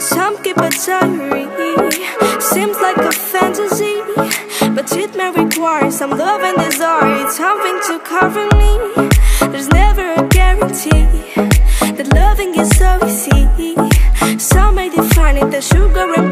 diary Seems like a fantasy But it may require some love and desire. It's Something to cover me. There's never a guarantee That loving is so easy. Some may define it as sugar and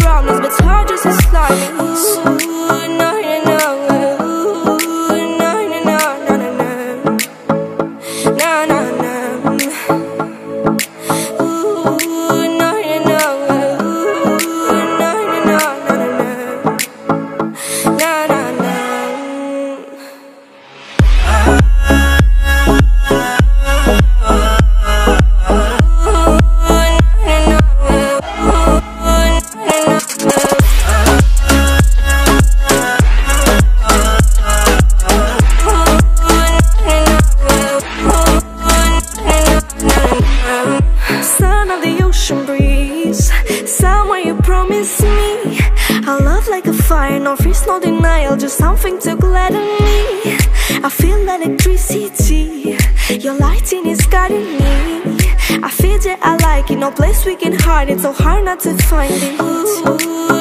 promised me. A love like a fire, no fears, no denial Just something to gladden me. I feel electricity Your lighting is guiding me. I feel that I like it, no place we can hide it So hard not to find it. Ooh,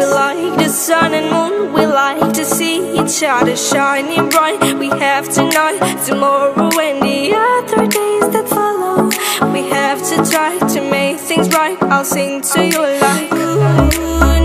We like the sun and moon, we like to see each other shining bright. We have tonight, tomorrow, and the other days that follow. We have to try to make things right. I'll sing to you like.